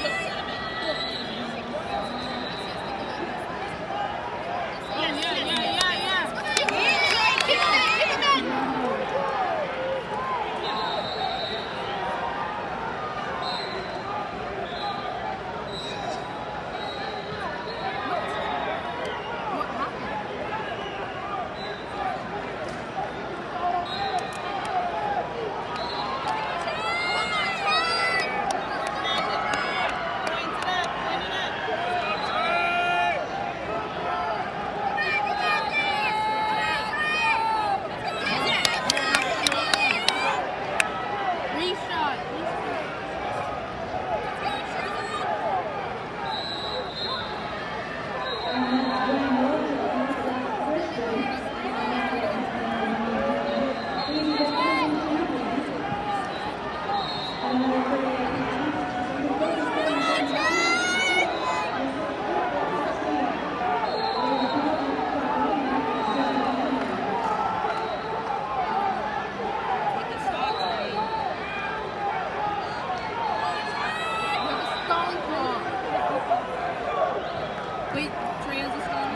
Yes. Three.